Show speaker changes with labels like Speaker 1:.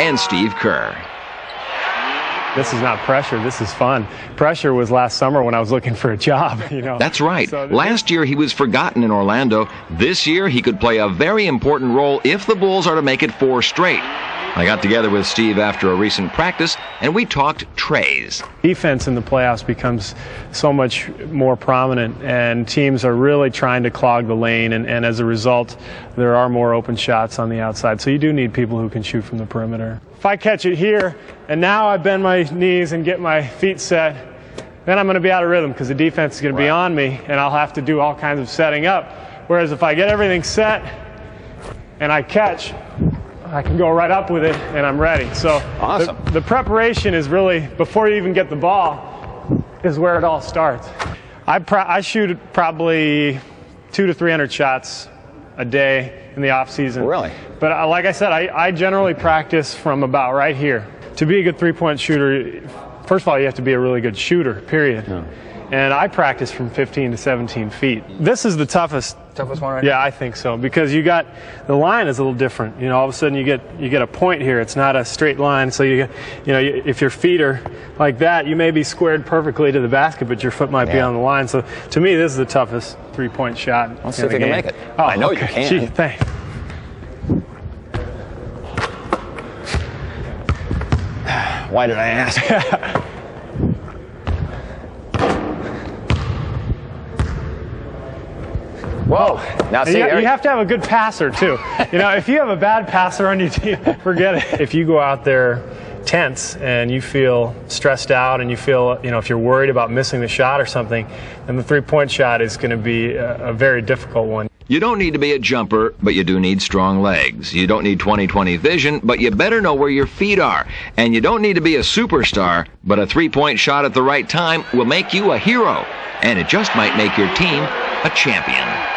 Speaker 1: and Steve Kerr.
Speaker 2: This is not pressure. This is fun. Pressure was last summer when I was looking for a job. You know.
Speaker 1: That's right.
Speaker 2: So
Speaker 1: last year he was forgotten in Orlando. This year he could play a very important role if the Bulls are to make it four straight. I got together with Steve after a recent practice and we talked trays.
Speaker 2: Defense in the playoffs becomes so much more prominent, and teams are really trying to clog the lane, and, and as a result, there are more open shots on the outside. So you do need people who can shoot from the perimeter. If I catch it here, and now I bend my knees and get my feet set, then I'm going to be out of rhythm because the defense is going to be on me, and I'll have to do all kinds of setting up. Whereas if I get everything set and I catch, I can go right up with it and I'm ready. So
Speaker 3: Awesome.
Speaker 2: the, the preparation is really before you even get the ball is where it all starts. I, I shoot probably two to 300 shots a day in the off season.
Speaker 3: Really?
Speaker 2: But uh, like I said, I, I generally practice from about right here. To be a good three-point shooter, first of all, you have to be a really good shooter, period. And I practice from 15 to 17 feet. This is the toughest
Speaker 4: Toughest one right
Speaker 2: yeah, I think so because you got the line is a little different. You know, all of a sudden you get you get a point here. It's not a straight line. So you you know you, if your feet are like that, you may be squared perfectly to the basket, but your foot might be on the line. So to me, this is the toughest three-point shot.
Speaker 3: Let's see
Speaker 2: in
Speaker 3: if
Speaker 2: the
Speaker 3: you can
Speaker 2: game.
Speaker 3: make it.
Speaker 2: Oh,
Speaker 3: I know you can.
Speaker 2: Gee, thanks.
Speaker 3: Why did I ask? Whoa! Now see,
Speaker 2: you, you have to have a good passer too. You know, if you have a bad passer on your team, forget it. If you go out there tense and you feel stressed out and you feel, you know, if you're worried about missing the shot or something, then the three-point shot is going to be a, a very difficult one.
Speaker 1: You don't need to be a jumper, but you do need strong legs. You don't need 20/20 vision, but you better know where your feet are. And you don't need to be a superstar, but a three-point shot at the right time will make you a hero. And it just might make your team a champion.